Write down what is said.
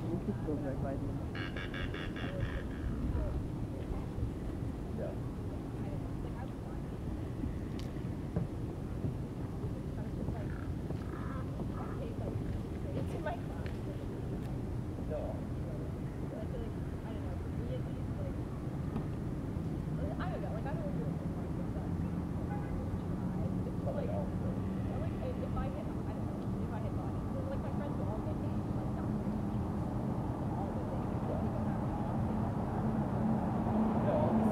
You could go.